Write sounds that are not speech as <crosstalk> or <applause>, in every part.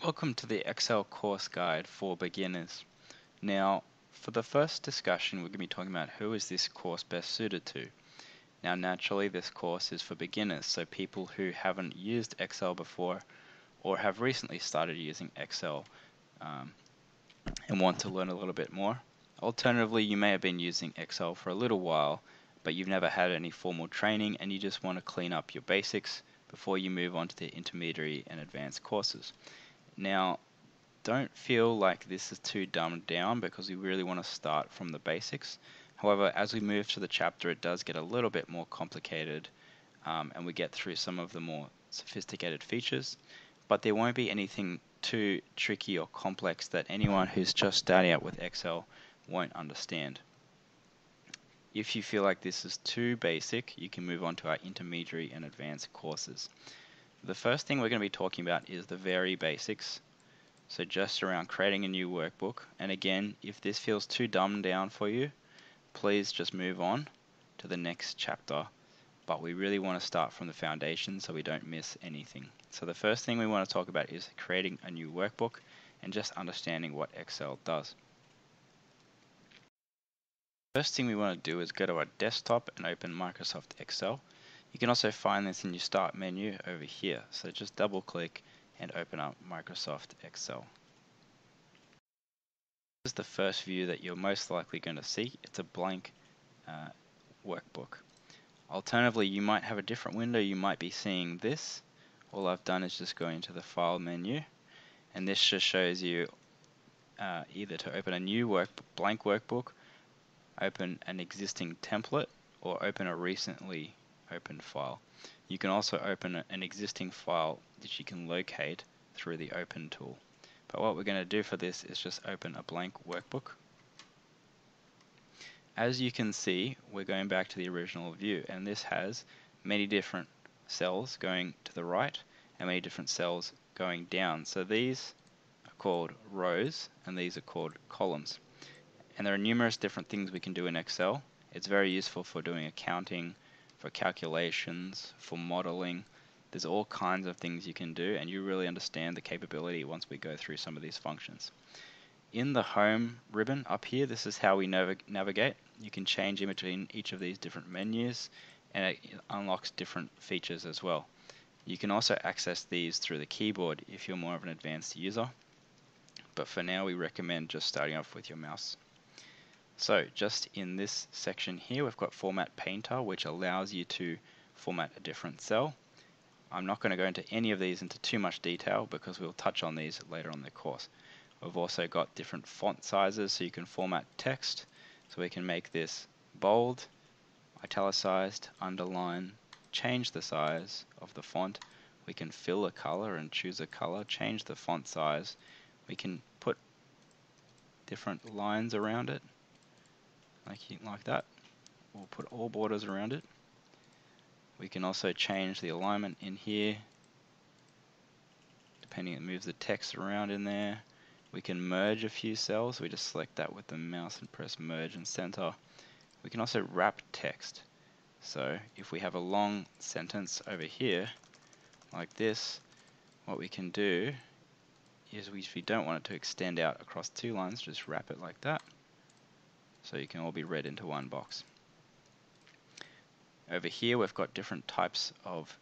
Welcome to the Excel course guide for beginners. Now, for the first discussion, we're going to be talking about who is this course best suited to. Now, naturally, this course is for beginners, so people who haven't used Excel before or have recently started using Excel um, and want to learn a little bit more. Alternatively, you may have been using Excel for a little while, but you've never had any formal training and you just want to clean up your basics before you move on to the intermediary and advanced courses. Now, don't feel like this is too dumbed down because we really want to start from the basics. However, as we move to the chapter, it does get a little bit more complicated um, and we get through some of the more sophisticated features, but there won't be anything too tricky or complex that anyone who's just starting out with Excel won't understand. If you feel like this is too basic, you can move on to our intermediary and advanced courses. The first thing we're going to be talking about is the very basics. So just around creating a new workbook. And again, if this feels too dumbed down for you, please just move on to the next chapter. But we really want to start from the foundation so we don't miss anything. So the first thing we want to talk about is creating a new workbook and just understanding what Excel does. First thing we want to do is go to our desktop and open Microsoft Excel. You can also find this in your start menu over here. So just double click and open up Microsoft Excel. This is the first view that you're most likely going to see. It's a blank uh, workbook. Alternatively, you might have a different window. You might be seeing this. All I've done is just go into the File menu, and this just shows you uh, either to open a new work blank workbook, open an existing template, or open a recently open file. You can also open an existing file that you can locate through the open tool. But what we're going to do for this is just open a blank workbook. As you can see, we're going back to the original view and this has many different cells going to the right and many different cells going down. So these are called rows and these are called columns. And there are numerous different things we can do in Excel. It's very useful for doing accounting, for calculations, for modeling. There's all kinds of things you can do and you really understand the capability once we go through some of these functions. In the home ribbon up here, this is how we nav navigate. You can change in between each of these different menus and it unlocks different features as well. You can also access these through the keyboard if you're more of an advanced user. But for now we recommend just starting off with your mouse. So just in this section here, we've got Format Painter, which allows you to format a different cell. I'm not going to go into any of these into too much detail because we'll touch on these later on the course. We've also got different font sizes so you can format text. So we can make this bold, italicized, underline, change the size of the font. We can fill a color and choose a color, change the font size. We can put different lines around it like, like that. We'll put all borders around it. We can also change the alignment in here depending it moves the text around in there. We can merge a few cells. We just select that with the mouse and press merge and center. We can also wrap text. So if we have a long sentence over here like this, what we can do is we, if we don't want it to extend out across two lines, just wrap it like that so you can all be read into one box. Over here we've got different types of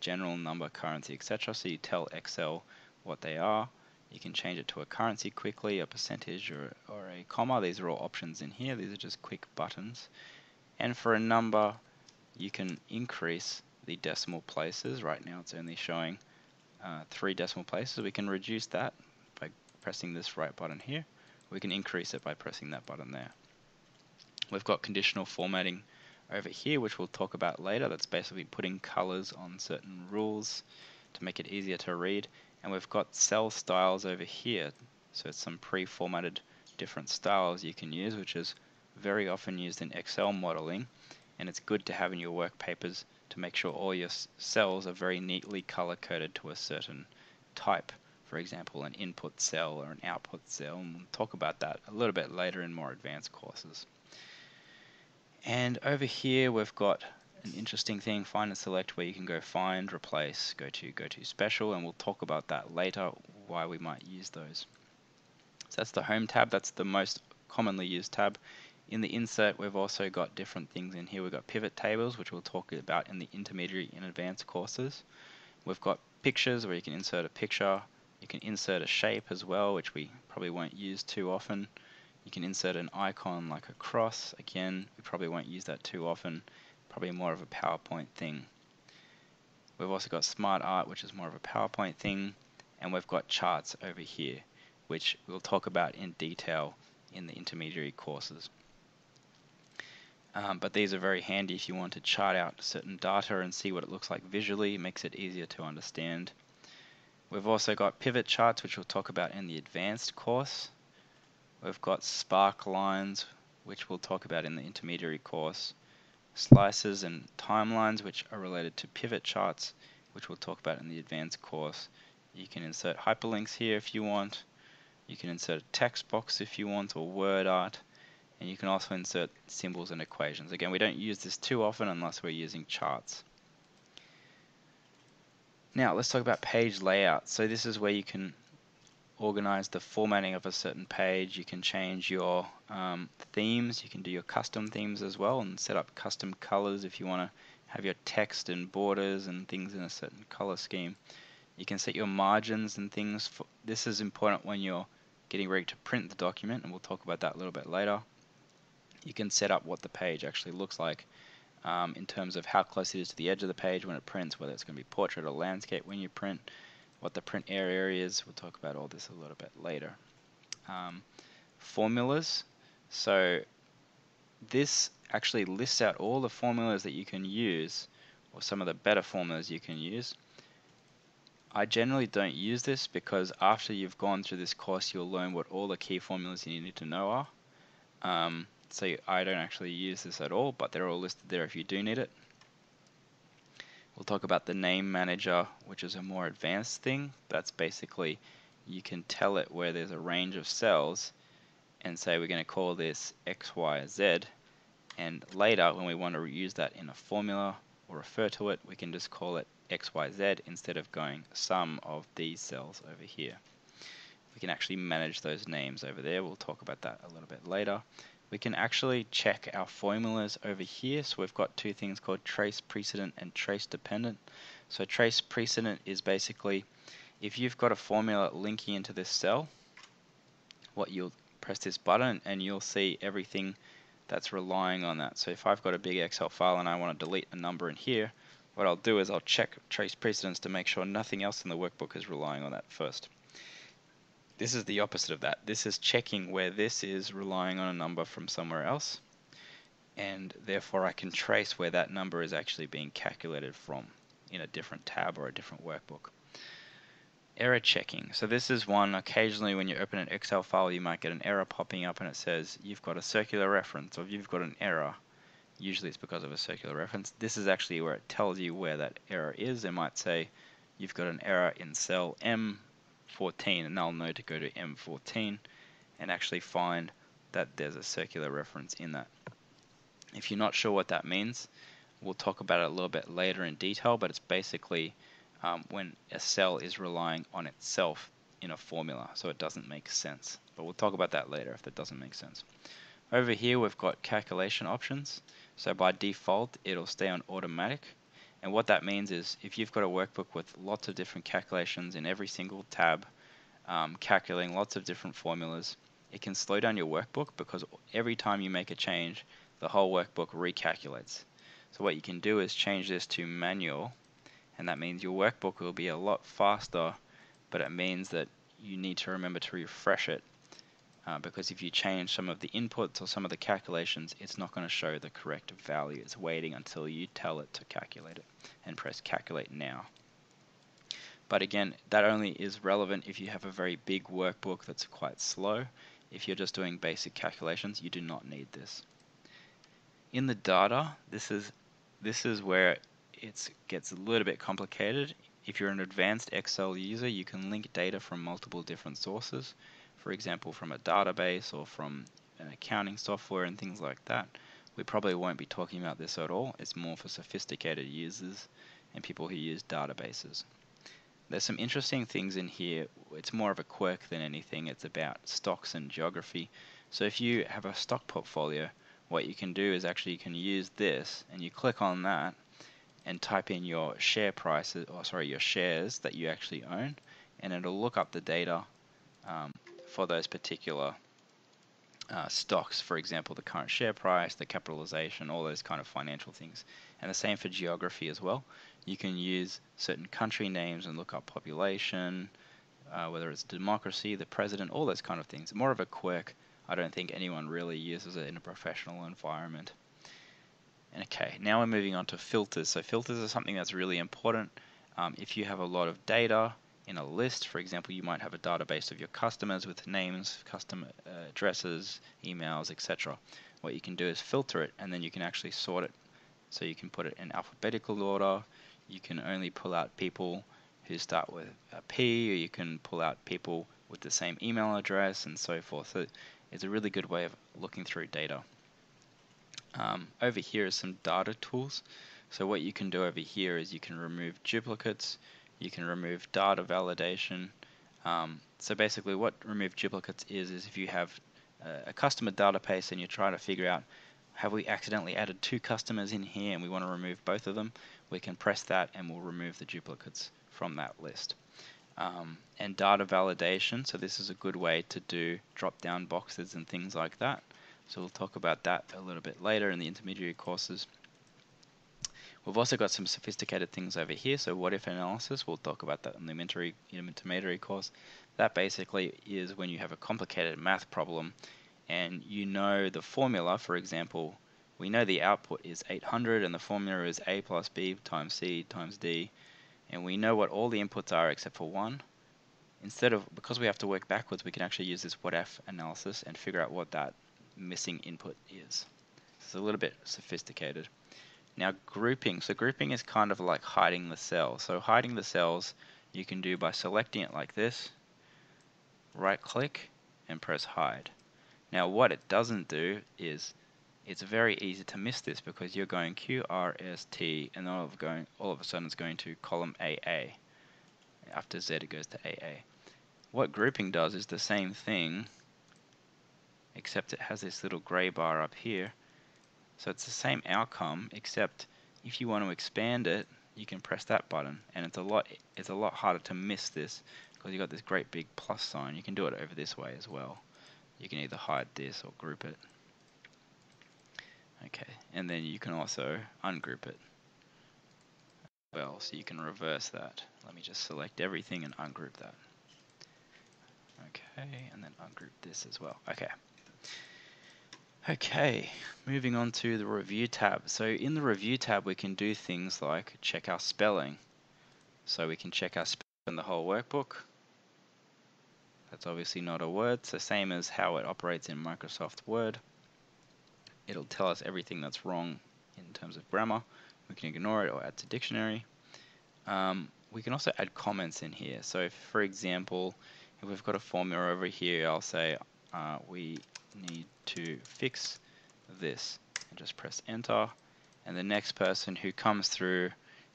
general number, currency, etc. So you tell Excel what they are. You can change it to a currency quickly, a percentage or, or a comma. These are all options in here. These are just quick buttons. And for a number, you can increase the decimal places. Right now it's only showing uh, three decimal places. We can reduce that by pressing this right button here. We can increase it by pressing that button there. We've got conditional formatting over here, which we'll talk about later. That's basically putting colors on certain rules to make it easier to read. And we've got cell styles over here. So it's some pre-formatted different styles you can use, which is very often used in Excel modeling. And it's good to have in your work papers to make sure all your cells are very neatly color coded to a certain type. For example, an input cell or an output cell. And we'll talk about that a little bit later in more advanced courses. And over here we've got an interesting thing, find and select, where you can go find, replace, go to, go to special, and we'll talk about that later why we might use those. So that's the Home tab. That's the most commonly used tab. In the insert, we've also got different things in here. We've got pivot tables, which we'll talk about in the intermediary and advanced courses. We've got pictures, where you can insert a picture. You can insert a shape as well, which we probably won't use too often. You can insert an icon like a cross. Again, we probably won't use that too often. Probably more of a PowerPoint thing. We've also got Smart Art, which is more of a PowerPoint thing. And we've got charts over here, which we'll talk about in detail in the intermediary courses. Um, but these are very handy if you want to chart out certain data and see what it looks like visually. It makes it easier to understand. We've also got pivot charts, which we'll talk about in the advanced course. We've got spark lines, which we'll talk about in the intermediary course. Slicers and timelines, which are related to pivot charts, which we'll talk about in the advanced course. You can insert hyperlinks here if you want. You can insert a text box if you want, or word art and you can also insert symbols and equations. Again, we don't use this too often unless we're using charts. Now, let's talk about page layout. So this is where you can organize the formatting of a certain page. You can change your um, themes. You can do your custom themes as well and set up custom colors if you want to have your text and borders and things in a certain color scheme. You can set your margins and things. For, this is important when you're getting ready to print the document, and we'll talk about that a little bit later you can set up what the page actually looks like um, in terms of how close it is to the edge of the page when it prints, whether it's going to be portrait or landscape when you print, what the print area is. We'll talk about all this a little bit later. Um, formulas. So this actually lists out all the formulas that you can use or some of the better formulas you can use. I generally don't use this because after you've gone through this course you'll learn what all the key formulas you need to know are. Um, so I don't actually use this at all, but they're all listed there if you do need it. We'll talk about the name manager, which is a more advanced thing. That's basically you can tell it where there's a range of cells and say we're going to call this X, Y, Z. And later, when we want to use that in a formula or refer to it, we can just call it X, Y, Z instead of going sum of these cells over here. We can actually manage those names over there. We'll talk about that a little bit later we can actually check our formulas over here. So we've got two things called trace precedent and trace dependent. So trace precedent is basically if you've got a formula linking into this cell, what you'll press this button and you'll see everything that's relying on that. So if I've got a big Excel file and I want to delete a number in here, what I'll do is I'll check trace precedents to make sure nothing else in the workbook is relying on that first. This is the opposite of that. This is checking where this is relying on a number from somewhere else, and therefore I can trace where that number is actually being calculated from in a different tab or a different workbook. Error checking. So this is one, occasionally when you open an Excel file you might get an error popping up and it says you've got a circular reference or you've got an error. Usually it's because of a circular reference. This is actually where it tells you where that error is. It might say you've got an error in cell M 14 and they'll know to go to M14 and actually find that there's a circular reference in that. If you're not sure what that means, we'll talk about it a little bit later in detail, but it's basically um, when a cell is relying on itself in a formula, so it doesn't make sense. But we'll talk about that later if that doesn't make sense. Over here we've got calculation options. So by default it'll stay on automatic and what that means is if you've got a workbook with lots of different calculations in every single tab, um, calculating lots of different formulas, it can slow down your workbook because every time you make a change, the whole workbook recalculates. So what you can do is change this to manual, and that means your workbook will be a lot faster, but it means that you need to remember to refresh it uh, because if you change some of the inputs or some of the calculations, it's not going to show the correct value. It's waiting until you tell it to calculate it and press calculate now. But again, that only is relevant if you have a very big workbook that's quite slow. If you're just doing basic calculations, you do not need this. In the data, this is this is where it gets a little bit complicated. If you're an advanced Excel user, you can link data from multiple different sources for example, from a database or from an accounting software and things like that, we probably won't be talking about this at all. It's more for sophisticated users and people who use databases. there's some interesting things in here. It's more of a quirk than anything. It's about stocks and geography. So if you have a stock portfolio, what you can do is actually you can use this and you click on that and type in your share prices or sorry your shares that you actually own and it'll look up the data um, for those particular uh, stocks for example the current share price the capitalization all those kind of financial things and the same for geography as well you can use certain country names and look up population uh, whether it's democracy the president all those kind of things more of a quirk I don't think anyone really uses it in a professional environment. And okay, now we're moving on to filters. So filters are something that's really important. Um, if you have a lot of data in a list, for example, you might have a database of your customers with names, custom uh, addresses, emails, etc. What you can do is filter it and then you can actually sort it. So you can put it in alphabetical order. You can only pull out people who start with a P, or you can pull out people with the same email address and so forth. So is a really good way of looking through data. Um, over here is some data tools. So what you can do over here is you can remove duplicates, you can remove data validation. Um, so basically what remove duplicates is, is if you have a, customer database and you're trying to figure out have we accidentally added two customers in here and we want to remove both of them, we can press that and we'll remove the duplicates from that list um, and data validation. So this is a good way to do drop-down boxes and things like that. So we'll talk about that a little bit later in the intermediary courses. We've also got some sophisticated things over here. So what if analysis, we'll talk about that in the intermediary, intermediary course. That basically is when you have a complicated math problem and you know the formula, for example, we know the output is 800 and the formula is a plus b times c times d and we know what all the inputs are except for one, instead of, because we have to work backwards, we can actually use this what if analysis and figure out what that missing input is. It's a little bit sophisticated. Now grouping, so grouping is kind of like hiding the cell. So hiding the cells you can do by selecting it like this, right click and press hide. Now what it doesn't do is it's very easy to miss this because you're going QRST and all of going all of a sudden it's going to column AA. After Z it goes to AA. What grouping does is the same thing except it has this little gray bar up here. So it's the same outcome except if you want to expand it you can press that button and it's a lot it's a lot harder to miss this because you've got this great big plus sign. You can do it over this way as well. You can either hide this or group it. Okay, and then you can also ungroup it. Well, so you can reverse that. Let me just select everything and ungroup that. Okay, and then ungroup this as well. Okay. Okay, moving on to the review tab. So in the review tab we can do things like check our spelling. So we can check our spelling in the whole workbook. That's obviously not a word, so same as how it operates in Microsoft Word it'll tell us everything that's wrong in terms of grammar. We can ignore it or add to dictionary. Um, we can also add comments in here. So if, for example, if we've got a formula over here, I'll say uh, we need to fix this and just press enter and the next person who comes through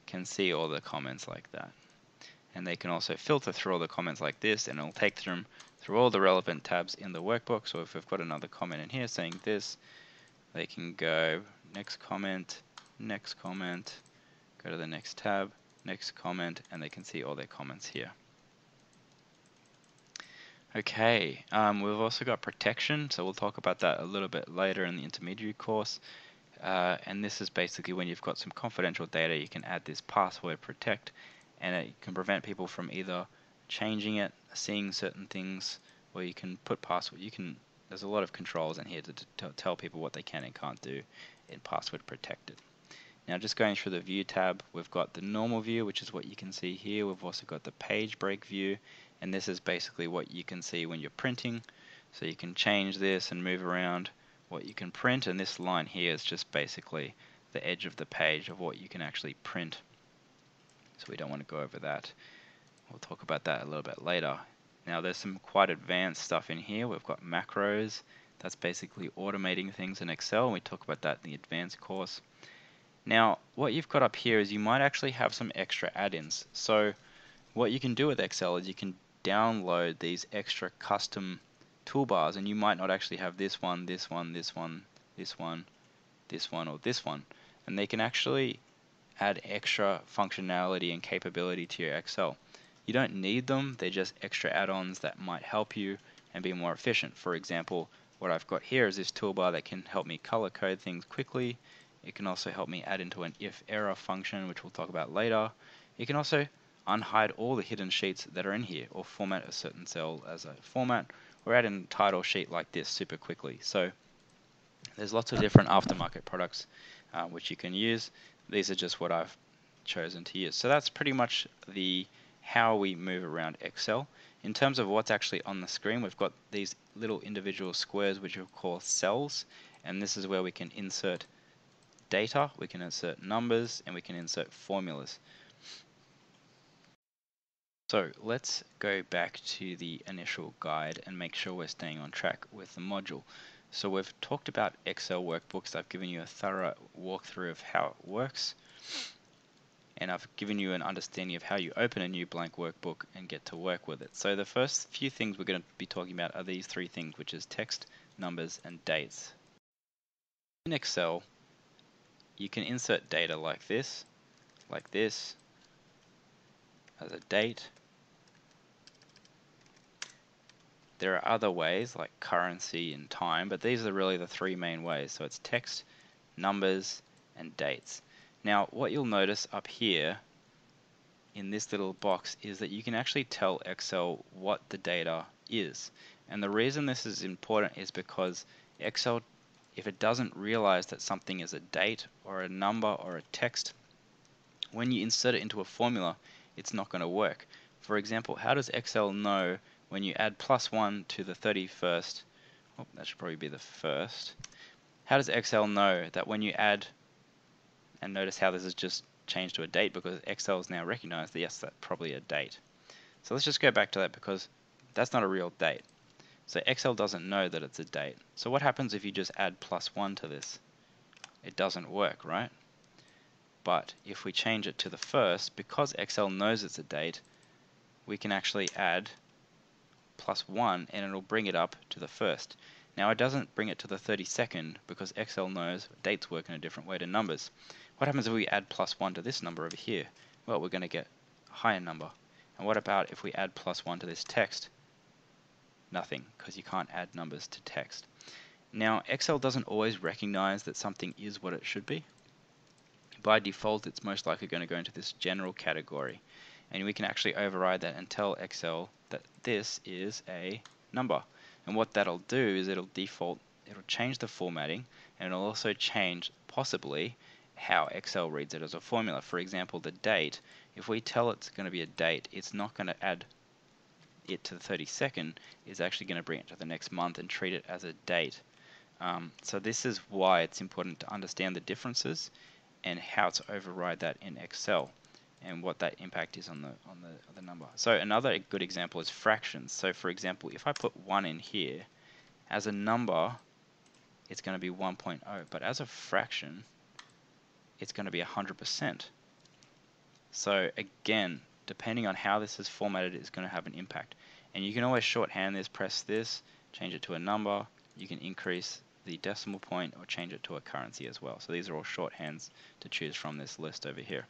can see all the comments like that. And they can also filter through all the comments like this and it'll take them through all the relevant tabs in the workbook. So if we've got another comment in here saying this, they can go next comment, next comment, go to the next tab, next comment, and they can see all their comments here. Okay, um, we've also got protection, so we'll talk about that a little bit later in the intermediary course. Uh, and this is basically when you've got some confidential data, you can add this password protect, and it can prevent people from either changing it, seeing certain things, or you can put password. You can there's a lot of controls in here to, to tell people what they can and can't do in password protected. Now just going through the view tab, we've got the normal view, which is what you can see here. We've also got the page break view, and this is basically what you can see when you're printing. So you can change this and move around what you can print, and this line here is just basically the edge of the page of what you can actually print. So we don't want to go over that. We'll talk about that a little bit later. Now there's some quite advanced stuff in here. We've got macros. That's basically automating things in Excel. And we talk about that in the advanced course. Now what you've got up here is you might actually have some extra add-ins. So what you can do with Excel is you can download these extra custom toolbars and you might not actually have this one, this one, this one, this one, this one, or this one. And they can actually add extra functionality and capability to your Excel. You don't need them, they're just extra add-ons that might help you and be more efficient. For example, what I've got here is this toolbar that can help me color code things quickly. It can also help me add into an if error function, which we'll talk about later. It can also unhide all the hidden sheets that are in here or format a certain cell as a format or add a title sheet like this super quickly. So there's lots of different aftermarket products uh, which you can use. These are just what I've chosen to use. So that's pretty much the how we move around Excel. In terms of what's actually on the screen, we've got these little individual squares which we call cells, and this is where we can insert data, we can insert numbers, and we can insert formulas. So let's go back to the initial guide and make sure we're staying on track with the module. So we've talked about Excel workbooks. I've given you a thorough walkthrough of how it works. And I've given you an understanding of how you open a new blank workbook and get to work with it. So the first few things we're going to be talking about are these three things, which is text, numbers, and dates. In Excel, you can insert data like this, like this, as a date, There are other ways like currency and time, but these are really the three main ways. So it's text, numbers, and dates. Now what you'll notice up here in this little box is that you can actually tell Excel what the data is. And the reason this is important is because Excel, if it doesn't realize that something is a date or a number or a text, when you insert it into a formula, it's not going to work. For example, how does Excel know when you add plus 1 to the 31st, oh, that should probably be the first, how does Excel know that when you add, and notice how this is just changed to a date because Excel has now recognized that yes, that's probably a date. So let's just go back to that because that's not a real date. So Excel doesn't know that it's a date. So what happens if you just add plus 1 to this? It doesn't work, right? But if we change it to the first, because Excel knows it's a date, we can actually add plus 1 and it'll bring it up to the first. Now it doesn't bring it to the 32nd because Excel knows dates work in a different way to numbers. What happens if we add plus 1 to this number over here? Well, we're going to get a higher number. And what about if we add plus 1 to this text? Nothing, because you can't add numbers to text. Now, Excel doesn't always recognize that something is what it should be. By default, it's most likely going to go into this general category and we can actually override that and tell Excel that this is a number. And what that'll do is it'll default, it'll change the formatting, and it'll also change possibly how Excel reads it as a formula. For example, the date, if we tell it's going to be a date, it's not going to add it to the 32nd, it's actually going to bring it to the next month and treat it as a date. Um, so this is why it's important to understand the differences and how to override that in Excel and what that impact is on the on the, the number. So another good example is fractions. So for example, if I put 1 in here, as a number, it's going to be 1.0, but as a fraction, it's going to be 100%. So again, depending on how this is formatted, it's going to have an impact. And you can always shorthand this, press this, change it to a number, you can increase the decimal point or change it to a currency as well. So these are all shorthands to choose from this list over here.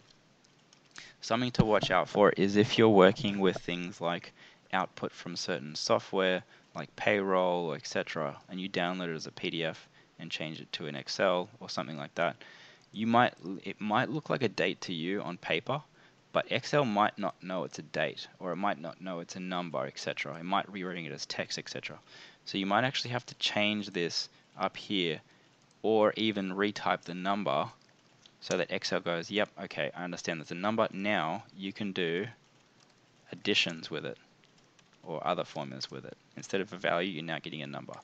Something to watch out for is if you're working with things like output from certain software like payroll etc and you download it as a PDF and change it to an Excel or something like that you might it might look like a date to you on paper but Excel might not know it's a date or it might not know it's a number etc it might be reading it as text etc so you might actually have to change this up here or even retype the number so that Excel goes, yep, okay, I understand there's a number. Now you can do additions with it or other formulas with it. Instead of a value, you're now getting a number.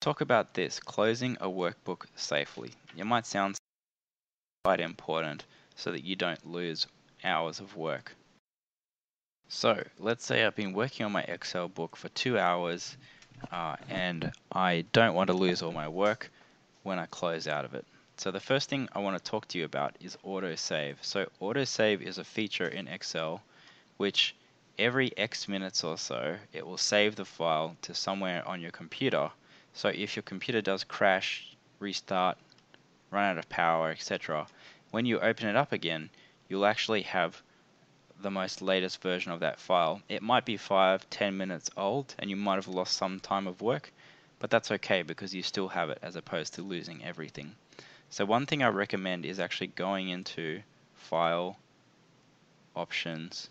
Talk about this, closing a workbook safely. It might sound quite important so that you don't lose hours of work. So let's say I've been working on my Excel book for two hours uh, and I don't want to lose all my work when I close out of it. So the first thing I want to talk to you about is autosave. So autosave is a feature in Excel which every X minutes or so it will save the file to somewhere on your computer. So if your computer does crash, restart, run out of power, etc., when you open it up again, you'll actually have the most latest version of that file. It might be 5, 10 minutes old and you might have lost some time of work, but that's okay because you still have it as opposed to losing everything. So one thing I recommend is actually going into File, Options,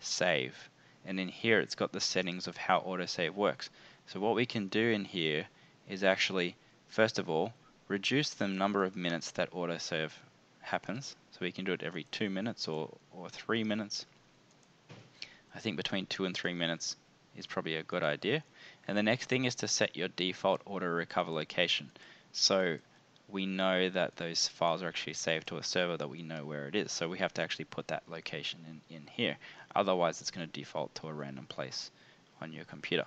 Save. And in here it's got the settings of how autosave works. So what we can do in here is actually, first of all, reduce the number of minutes that autosave happens. So we can do it every two minutes or, or three minutes. I think between two and three minutes is probably a good idea. And the next thing is to set your default auto recover location. So we know that those files are actually saved to a server that we know where it is. So we have to actually put that location in, in here. Otherwise it's going to default to a random place on your computer.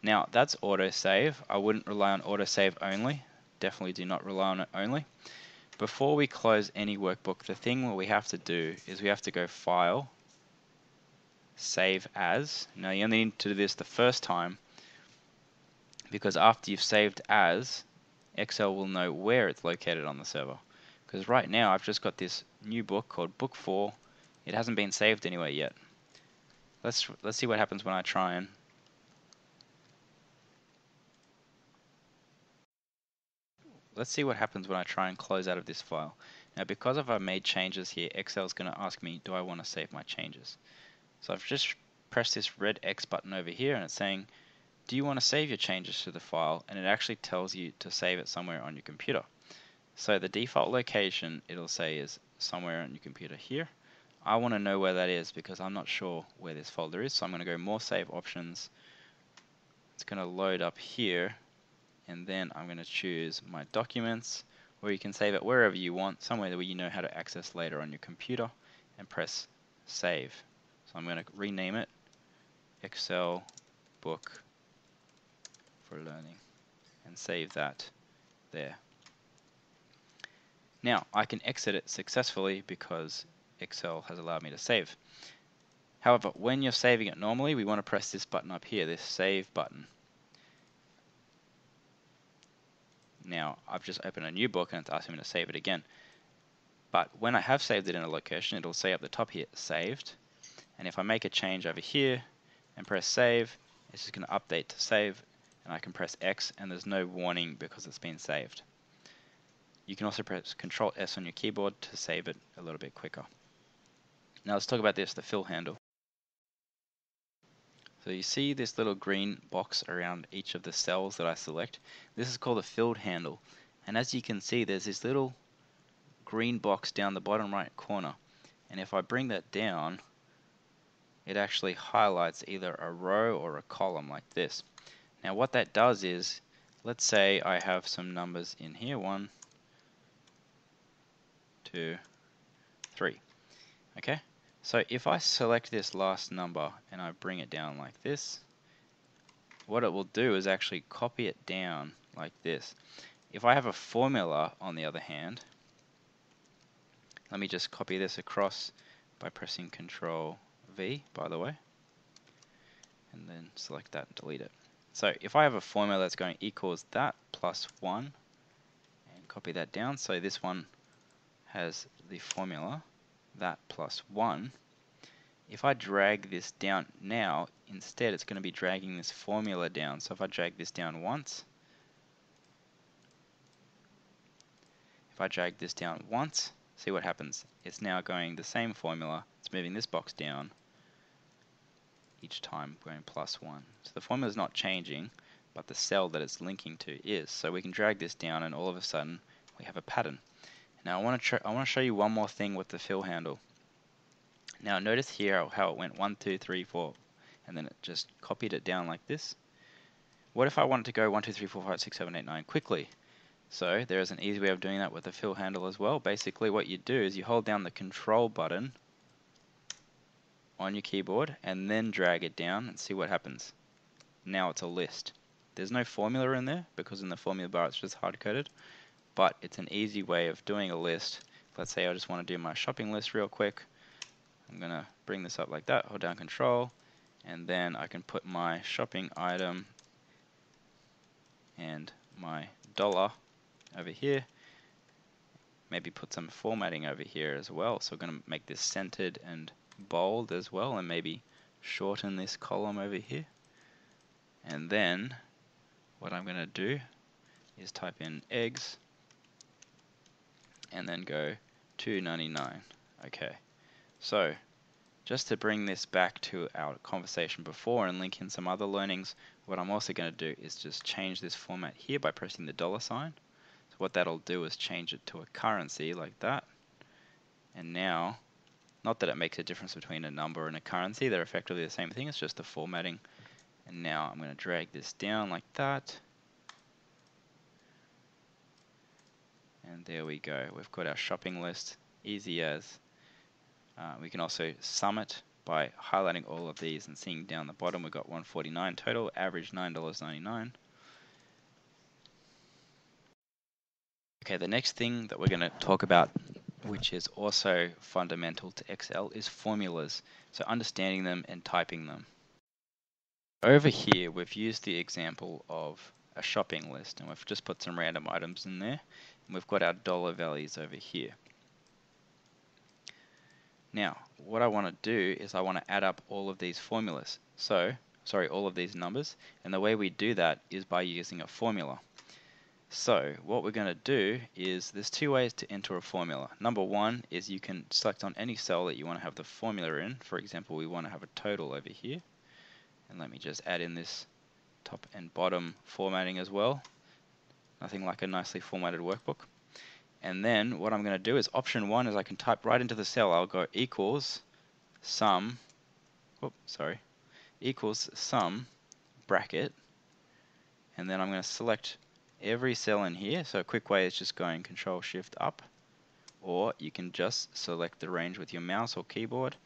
Now that's autosave. I wouldn't rely on autosave only. Definitely do not rely on it only. Before we close any workbook, the thing what we have to do is we have to go File, Save As. Now you only need to do this the first time because after you've saved as, Excel will know where it's located on the server. Because right now I've just got this new book called Book 4. It hasn't been saved anywhere yet. Let's let's see what happens when I try and let's see what happens when I try and close out of this file. Now because I've made changes here, Excel is going to ask me, do I want to save my changes? So I've just pressed this red X button over here and it's saying, do you want to save your changes to the file and it actually tells you to save it somewhere on your computer. So the default location it'll say is somewhere on your computer here. I want to know where that is because I'm not sure where this folder is so I'm going to go more save options. It's going to load up here and then I'm going to choose my documents or you can save it wherever you want somewhere where you know how to access later on your computer and press save. So I'm going to rename it Excel book for learning and save that there. Now I can exit it successfully because Excel has allowed me to save. However, when you're saving it normally, we want to press this button up here, this save button. Now, I've just opened a new book and it's asking me to save it again. But when I have saved it in a location, it'll say up the top here, saved. And if I make a change over here and press save, it's just going to update to save and I can press X and there's no warning because it's been saved. You can also press Control S on your keyboard to save it a little bit quicker. Now let's talk about this, the fill handle. So you see this little green box around each of the cells that I select. This is called a filled handle. And as you can see, there's this little green box down the bottom right corner. And if I bring that down, it actually highlights either a row or a column like this. Now what that does is, let's say I have some numbers in here, one, two, three. Okay, so if I select this last number and I bring it down like this, what it will do is actually copy it down like this. If I have a formula on the other hand, let me just copy this across by pressing Control V by the way and then select that and delete it. So if I have a formula that's going equals that plus 1 and copy that down so this one has the formula that plus 1 if I drag this down now instead it's going to be dragging this formula down so if I drag this down once if I drag this down once see what happens it's now going the same formula it's moving this box down each time going plus 1. So the formula is not changing, but the cell that it's linking to is. So we can drag this down and all of a sudden we have a pattern. Now I want to I want to show you one more thing with the fill handle. Now notice here how it went 1, 2, 3, 4, and then it just copied it down like this. What if I wanted to go 1, 2, 3, 4, 5, 6, 7, 8, 9 quickly? So there is an easy way of doing that with the fill handle as well. Basically what you do is you hold down the control button on your keyboard and then drag it down and see what happens. Now it's a list. There's no formula in there because in the formula bar it's just hard coded. But it's an easy way of doing a list. Let's say I just want to do my shopping list real quick. I'm going to bring this up like that, hold down control, and then I can put my shopping item and my dollar over here. Maybe put some formatting over here as well. So we're going to make this centered and bold as well, and maybe shorten this column over here. And then what I'm going to do is type in eggs and then go 299. Okay, so just to bring this back to our conversation before and link in some other learnings, what I'm also going to do is just change this format here by pressing the dollar sign. So what that'll do is change it to a currency like that. And now, not that it makes a difference between a number and a currency, they're effectively the same thing, it's just the formatting. And now I'm going to drag this down like that. And there we go. We've got our shopping list, easy as. Uh, we can also sum it by highlighting all of these and seeing down the bottom we've got 149 total, average $9.99. Okay, the next thing that we're going to talk about, which is also fundamental to Excel, is formulas. So understanding them and typing them. Over here, we've used the example of a shopping list, and we've just put some random items in there. And we've got our dollar values over here. Now, what I want to do is I want to add up all of these formulas. So, sorry, all of these numbers. And the way we do that is by using a formula. So, what we're going to do is there's two ways to enter a formula. Number one is you can select on any cell that you want to have the formula in. For example, we want to have a total over here. And let me just add in this top and bottom formatting as well. Nothing like a nicely formatted workbook. And then what I'm going to do is option one is I can type right into the cell. I'll go equals sum, whoop, sorry, equals sum bracket. And then I'm going to select every cell in here. So a quick way is just going control shift up. Or you can just select the range with your mouse or keyboard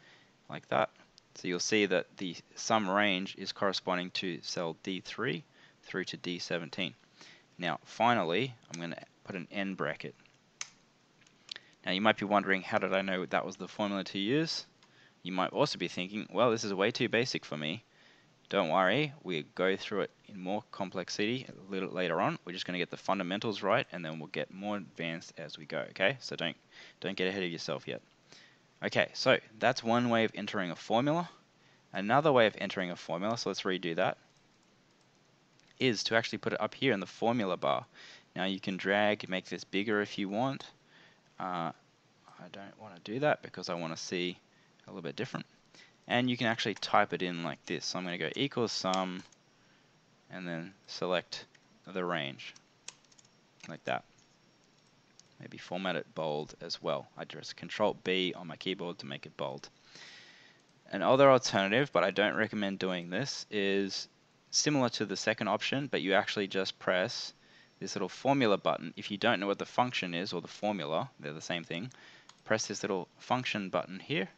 like that. So you'll see that the sum range is corresponding to cell D3 through to D17. Now finally, I'm going to put an end bracket. Now you might be wondering how did I know that was the formula to use? You might also be thinking, well this is way too basic for me. Don't worry, we go through it in more complexity a little later on. We're just going to get the fundamentals right and then we'll get more advanced as we go, okay? So don't don't get ahead of yourself yet. Okay, so that's one way of entering a formula. Another way of entering a formula, so let's redo that, is to actually put it up here in the formula bar. Now you can drag, make this bigger if you want. Uh, I don't want to do that because I want to see a little bit different. And you can actually type it in like this. So I'm going to go equals sum and then select the range like that maybe format it bold as well. I just control B on my keyboard to make it bold. Another alternative, but I don't recommend doing this, is similar to the second option, but you actually just press this little formula button. If you don't know what the function is or the formula, they're the same thing, press this little function button here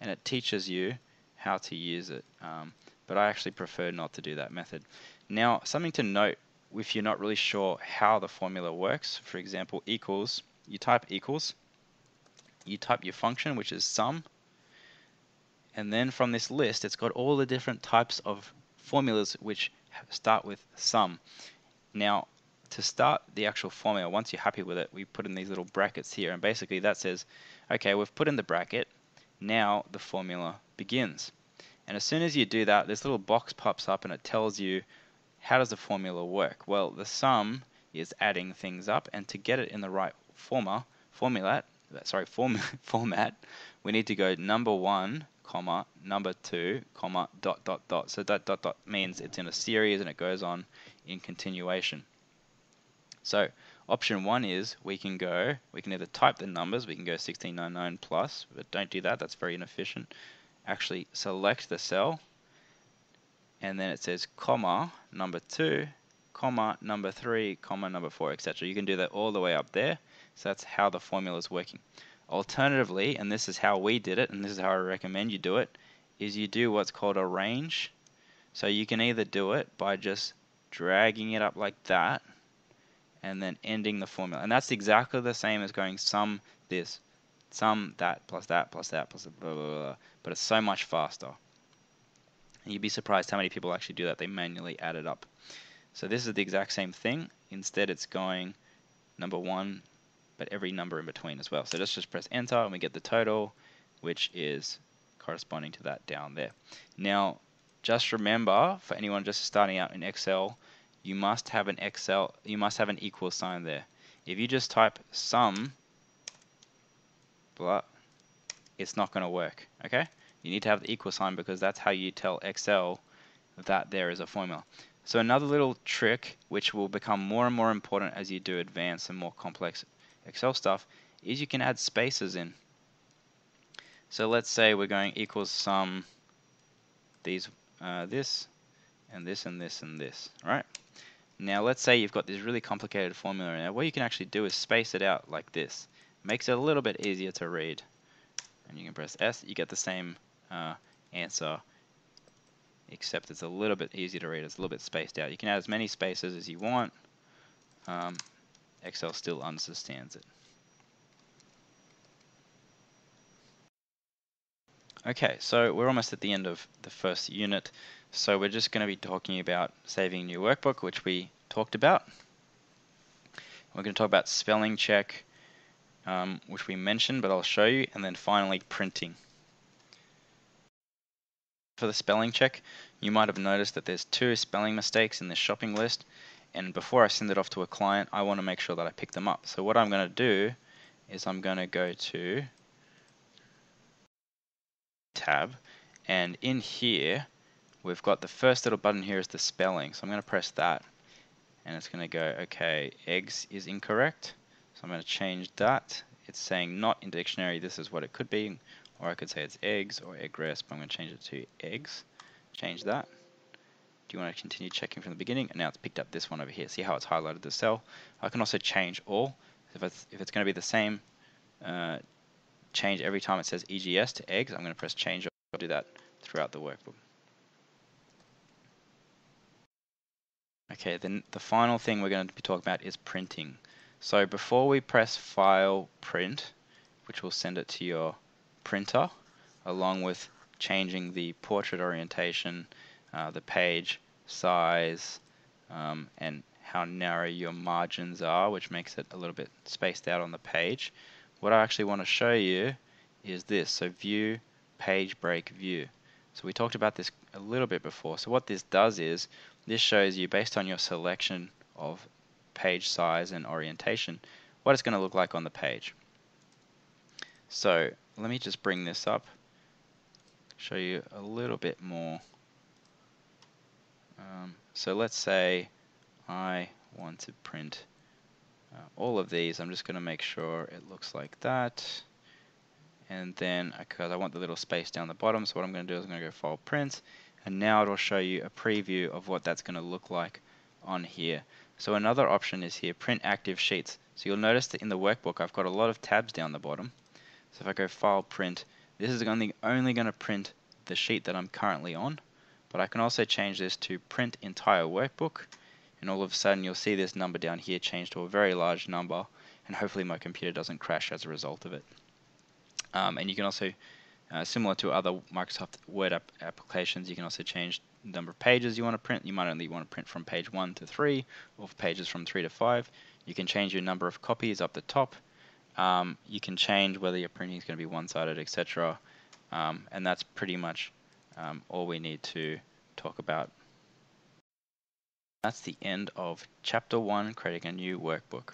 and it teaches you how to use it. Um, but I actually prefer not to do that method. Now, something to note if you're not really sure how the formula works, for example, equals, you type equals, you type your function, which is sum, and then from this list, it's got all the different types of formulas which start with sum. Now, to start the actual formula, once you're happy with it, we put in these little brackets here, and basically that says, okay, we've put in the bracket, now the formula begins. And as soon as you do that, this little box pops up and it tells you how does the formula work? Well, the sum is adding things up, and to get it in the right forma, sorry, form, <laughs> format, we need to go number one, comma, number two, comma, dot, dot, dot. So that dot, dot means it's in a series and it goes on in continuation. So option one is we can go, we can either type the numbers, we can go 1699 plus, but don't do that, that's very inefficient. Actually select the cell, and then it says comma number two comma number three comma number four etc you can do that all the way up there so that's how the formula is working alternatively and this is how we did it and this is how I recommend you do it is you do what's called a range so you can either do it by just dragging it up like that and then ending the formula. And that's exactly the same as going sum this, sum that, plus that, plus that, plus blah, blah, blah, but it's so much faster. And you'd be surprised how many people actually do that. They manually add it up. So this is the exact same thing. Instead, it's going number one, but every number in between as well. So let's just press enter and we get the total, which is corresponding to that down there. Now, just remember, for anyone just starting out in Excel, you must have an Excel, you must have an equal sign there. If you just type sum, blah, it's not going to work, okay? You need to have the equal sign because that's how you tell Excel that there is a formula. So another little trick, which will become more and more important as you do advanced and more complex Excel stuff, is you can add spaces in. So let's say we're going equals sum these uh, this and this and this and this, right? Now let's say you've got this really complicated formula and what you can actually do is space it out like this. Makes it a little bit easier to read. And you can press S, you get the same uh, answer except it's a little bit easier to read, it's a little bit spaced out. You can add as many spaces as you want. Um, Excel still understands it. Okay, so we're almost at the end of the first unit. So we're just going to be talking about saving new workbook, which we talked about. We're going to talk about spelling check, um, which we mentioned, but I'll show you, and then finally printing. For the spelling check, you might have noticed that there's two spelling mistakes in this shopping list, and before I send it off to a client, I want to make sure that I pick them up. So what I'm going to do is I'm going to go to tab and in here we've got the first little button here is the spelling. So I'm going to press that and it's going to go okay eggs is incorrect. So I'm going to change that. It's saying not in dictionary this is what it could be or I could say it's eggs or egress but I'm going to change it to eggs. Change that do you want to continue checking from the beginning and now it's picked up this one over here see how it's highlighted the cell I can also change all if it's, if it's going to be the same uh, change every time it says EGS to eggs. I'm going to press change. I'll do that throughout the workbook. Okay, then the final thing we're going to be talking about is printing. So before we press File, Print, which will send it to your printer, along with changing the portrait orientation, uh, the page size, um, and how narrow your margins are, which makes it a little bit spaced out on the page what I actually want to show you is this. So view, page break view. So we talked about this a little bit before. So what this does is this shows you based on your selection of page size and orientation what it's going to look like on the page. So let me just bring this up show you a little bit more. Um, so let's say I want to print uh, all of these, I'm just going to make sure it looks like that. And then, because I want the little space down the bottom, so what I'm going to do is I'm going to go File Print, and now it'll show you a preview of what that's going to look like on here. So another option is here, Print Active Sheets. So you'll notice that in the workbook I've got a lot of tabs down the bottom. So if I go File Print, this is only, only going to print the sheet that I'm currently on, but I can also change this to Print Entire Workbook, and all of a sudden you'll see this number down here change to a very large number and hopefully my computer doesn't crash as a result of it. Um, and you can also, uh, similar to other Microsoft Word app applications, you can also change the number of pages you want to print. You might only want to print from page 1 to 3 or pages from 3 to 5. You can change your number of copies up the top. Um, you can change whether your printing is going to be one-sided, etc. Um, and that's pretty much um, all we need to talk about that's the end of Chapter 1, Creating a New Workbook.